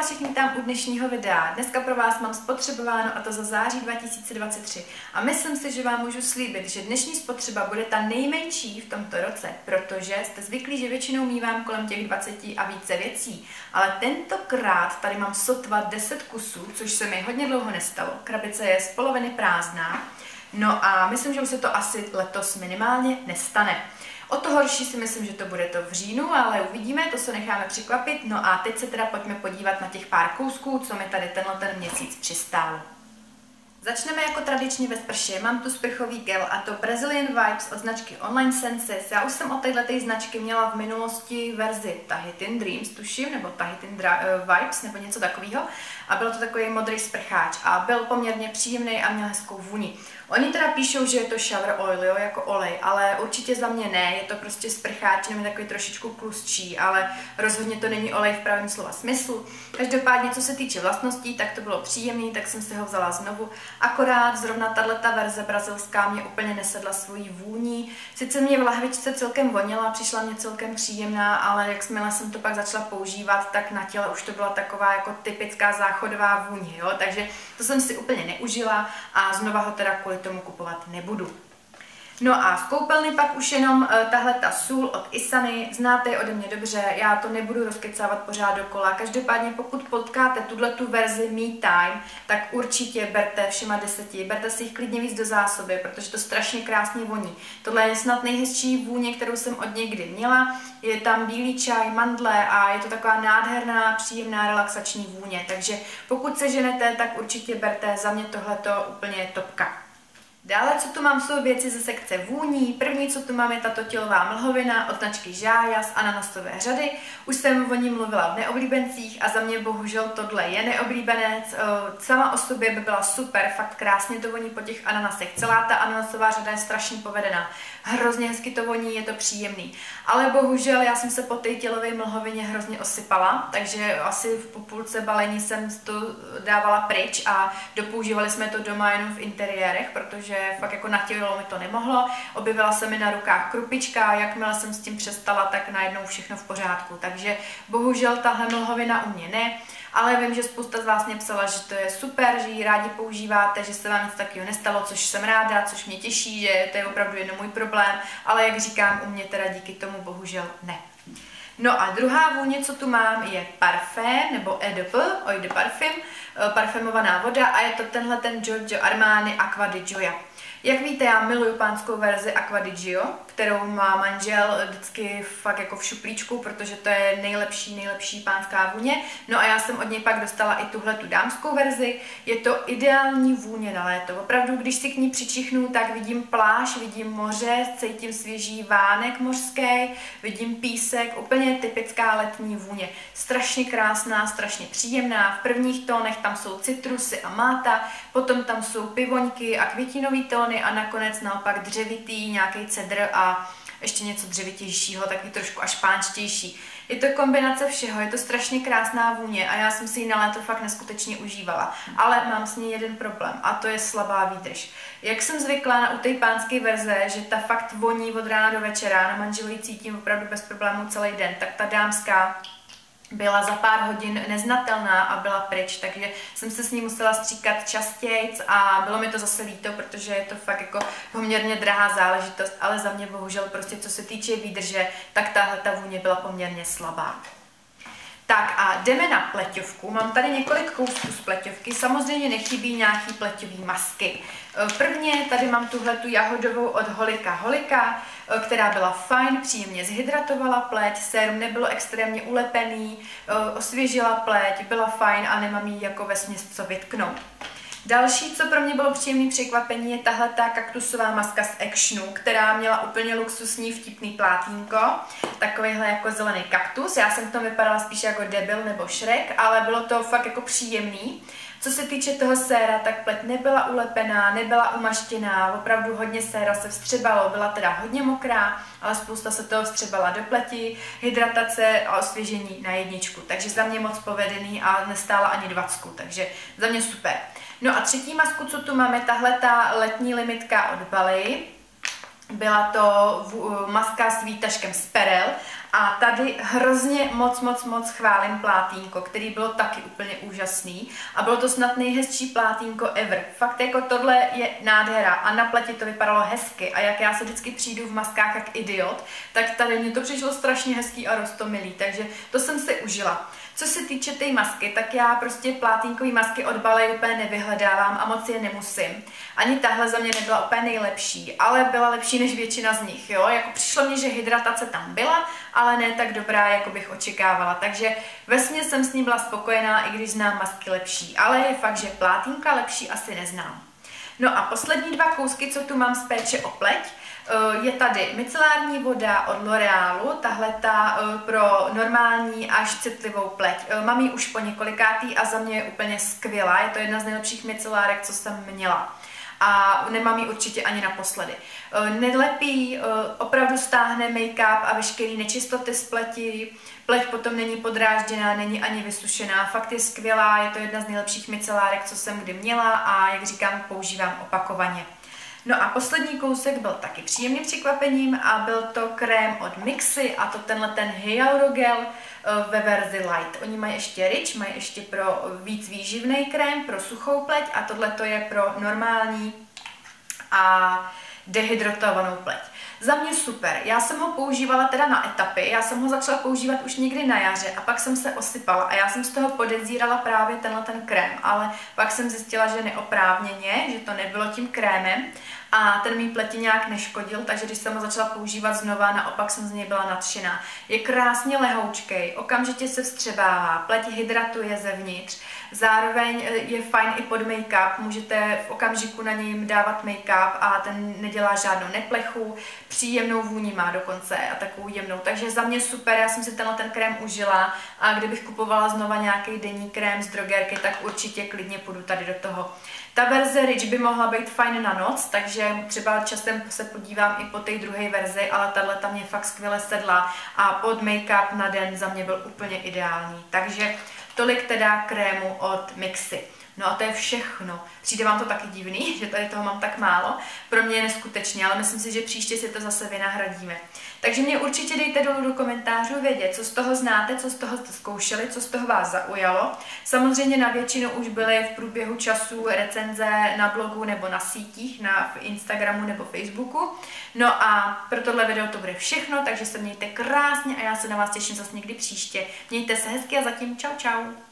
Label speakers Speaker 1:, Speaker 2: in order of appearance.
Speaker 1: vás všichni tam u dnešního videa. Dneska pro vás mám spotřebováno a to za září 2023. A myslím si, že vám můžu slíbit, že dnešní spotřeba bude ta nejmenší v tomto roce, protože jste zvyklí, že většinou mívám kolem těch 20 a více věcí. Ale tentokrát tady mám sotva 10 kusů, což se mi hodně dlouho nestalo. Krabice je z poloviny prázdná. No a myslím, že už se to asi letos minimálně nestane. O to horší si myslím, že to bude to v říjnu, ale uvidíme, to se necháme překvapit. No a teď se teda pojďme podívat na těch pár kousků, co mi tady tenhle ten měsíc přistálo. Začneme jako tradičně ve sprše. Mám tu sprchový gel a to Brazilian Vibes od značky Online Senses. Já už jsem od této značky měla v minulosti verzi Tahitian Dreams, tuším, nebo Tahitian Dra- uh, Vibes, nebo něco takového. A byl to takový modrý sprcháč a byl poměrně příjemný a měl hezkou vůni. Oni teda píšou, že je to shower oil, jo, jako olej, ale určitě za mě ne, je to prostě sprcháč, jenom takový trošičku tlustší, ale rozhodně to není olej v pravém slova smyslu. Každopádně, co se týče vlastností, tak to bylo příjemný, tak jsem si ho vzala znovu. Akorát zrovna tato verze brazilská mě úplně nesedla svojí vůní. Sice mě v lahvičce celkem vonila, přišla mě celkem příjemná, ale jakmile jsem to pak začala používat, tak na těle už to byla taková jako typická záchodová vůně, jo, takže to jsem si úplně neužila a znova ho teda kvůli tomu kupovat nebudu. No a v koupelny pak už jenom uh, tahle ta sůl od Isany, znáte ji ode mě dobře, já to nebudu rozkecávat pořád dokola. Každopádně pokud potkáte tuhle tu verzi Me Time, tak určitě berte všema deseti, berte si jich klidně víc do zásoby, protože to strašně krásně voní. Tohle je snad nejhezčí vůně, kterou jsem od někdy měla. Je tam bílý čaj, mandle a je to taková nádherná, příjemná, relaxační vůně. Takže pokud se ženete, tak určitě berte, za mě tohleto úplně topka. Dále, co tu mám, jsou věci ze sekce vůní. První, co tu mám, je tato tělová mlhovina od značky Žája z ananasové řady. Už jsem o ní mluvila v neoblíbencích a za mě bohužel tohle je neoblíbenec. Sama o sobě by byla super, fakt krásně to voní po těch ananasech. Celá ta ananasová řada je strašně povedená. Hrozně hezky to voní, je to příjemný. Ale bohužel já jsem se po té tělové mlhovině hrozně osypala, takže asi v populce balení jsem to dávala pryč a dopoužívali jsme to doma jenom v interiérech, protože fakt jako na tělo mi to nemohlo. Objevila se mi na rukách krupička a jakmile jsem s tím přestala, tak najednou všechno v pořádku. Takže bohužel tahle mlhovina u mě ne, ale vím, že spousta z vás mě psala, že to je super, že ji rádi používáte, že se vám nic takového nestalo, což jsem ráda, což mě těší, že to je opravdu jenom můj problém, ale jak říkám, u mě teda díky tomu bohužel ne. No a druhá vůně, co tu mám, je parfém, nebo EDP, Eau de Parfum, eh, parfumovaná voda a je to tenhle ten Giorgio Armani Aqua di Gioia. Jak víte, já miluju pánskou verzi Aqua di Gio, kterou má manžel vždycky fakt jako v šuplíčku, protože to je nejlepší, nejlepší pánská vůně. No a já jsem od něj pak dostala i tuhle tu dámskou verzi. Je to ideální vůně na léto. Opravdu, když si k ní přičichnu, tak vidím pláž, vidím moře, cítím svěží vánek mořský, vidím písek, úplně typická letní vůně. Strašně krásná, strašně příjemná. V prvních tónech tam jsou citrusy a máta, potom tam jsou pivoňky a květinový tóny a nakonec naopak dřevitý, nějaký cedr a ještě něco dřevitějšího, taky trošku až pánčtější. Je to kombinace všeho, je to strašně krásná vůně a já jsem si ji na léto fakt neskutečně užívala. Ale mám s ní jeden problém a to je slabá výdrž. Jak jsem zvyklá na u té pánské verze, že ta fakt voní od rána do večera, na manželovi cítím opravdu bez problémů celý den, tak ta dámská byla za pár hodin neznatelná a byla pryč, takže jsem se s ní musela stříkat častěji a bylo mi to zase líto, protože je to fakt jako poměrně drahá záležitost, ale za mě bohužel prostě co se týče výdrže, tak tahle ta vůně byla poměrně slabá. Tak a jdeme na pleťovku. Mám tady několik kousků z pleťovky. Samozřejmě nechybí nějaký pleťový masky. E, prvně tady mám tuhle tu jahodovou od Holika Holika, e, která byla fajn, příjemně zhydratovala pleť, sérum nebylo extrémně ulepený, e, osvěžila pleť, byla fajn a nemám jí jako ve co vytknout. Další, co pro mě bylo příjemné překvapení, je tahle ta kaktusová maska z Actionu, která měla úplně luxusní vtipný plátínko, takovýhle jako zelený kaktus. Já jsem v tom vypadala spíš jako debil nebo šrek, ale bylo to fakt jako příjemný. Co se týče toho séra, tak pleť nebyla ulepená, nebyla umaštěná, opravdu hodně séra se vstřebalo, byla teda hodně mokrá, ale spousta se toho vstřebala do pleti, hydratace a osvěžení na jedničku. Takže za mě moc povedený a nestála ani dvacku, takže za mě super. No a třetí masku, co tu máme, tahle ta letní limitka od Bali. Byla to maska s výtažkem z perel A tady hrozně moc, moc, moc chválím plátínko, který bylo taky úplně úžasný. A bylo to snad nejhezčí plátínko ever. Fakt jako tohle je nádhera a na pleti to vypadalo hezky. A jak já se vždycky přijdu v maskách jak idiot, tak tady mě to přišlo strašně hezký a rostomilý. Takže to jsem si užila. Co se týče té masky, tak já prostě plátínkové masky od Balej úplně nevyhledávám a moc je nemusím. Ani tahle za mě nebyla úplně nejlepší, ale byla lepší než většina z nich, jo. Jako přišlo mně, že hydratace tam byla, ale ne tak dobrá, jako bych očekávala. Takže vesmě jsem s ní byla spokojená, i když znám masky lepší. Ale je fakt, že plátínka lepší asi neznám. No a poslední dva kousky, co tu mám z péče o pleť, Eh, je tady micelární voda od L'Orealu, tahle ta eh, pro normální až citlivou pleť. Eh, mám ji už po několikátý a za mě je úplně skvělá, je to jedna z nejlepších micelárek, co jsem měla a nemám ji určitě ani naposledy. Nelepí, opravdu stáhne make-up a veškeré nečistoty z pleti, pleť potom není podrážděná, není ani vysušená, fakt je skvělá, je to jedna z nejlepších micelárek, co jsem kdy měla a jak říkám, používám opakovaně. No a poslední kousek byl taky příjemným překvapením a byl to krém od Mixy a to tenhle ten Hyalurogel eh, ve verzi light. Oni mají ještě rich, mají ještě pro víc výživný krém, pro suchou pleť a tohle to je pro normální a dehydratovanou pleť. Za mě super. Já jsem ho používala teda na etapy, já jsem ho začala používat už někdy na jaře a pak jsem se osypala a já jsem z toho podezírala právě tenhle ten krém, ale pak jsem zjistila, že neoprávněně, že to nebylo tím krémem a ten mý pleti nějak neškodil, takže když jsem ho začala používat znova, naopak jsem z něj byla nadšená. Je krásně lehoučkej, okamžitě se vstřebává, pleť hydratuje zevnitř, zároveň e, je fajn i pod make-up, můžete v okamžiku na něj dávat make-up a ten nedělá žádnou neplechu, příjemnou vůni má dokonce a takovou jemnou, takže za mě super, já jsem si tenhle ten krém užila a kdybych kupovala znova nějaký denní krém z drogerky, tak určitě klidně půjdu tady do toho. Ta verze Rich by mohla být fajn na noc, takže třeba časem se podívám i po té druhé verzi, ale tahle tam mě fakt skvěle sedla a pod make-up na den za mě byl úplně ideální. Takže tolik teda krému od Mixy. No a to je všechno. Přijde vám to taky divný, že tady toho mám tak málo. Pro mě je neskutečně, ale myslím si, že příště si to zase vynahradíme. Takže mě určitě dejte dolů do komentářů vědět, co z toho znáte, co z toho jste zkoušeli, co z toho vás zaujalo. Samozřejmě na většinu už byly v průběhu času recenze na blogu nebo na sítích, na Instagramu nebo Facebooku. No a pro tohle video to bude všechno, takže se mějte krásně a já se na vás těším zase někdy příště. Mějte se hezky a zatím čau čau.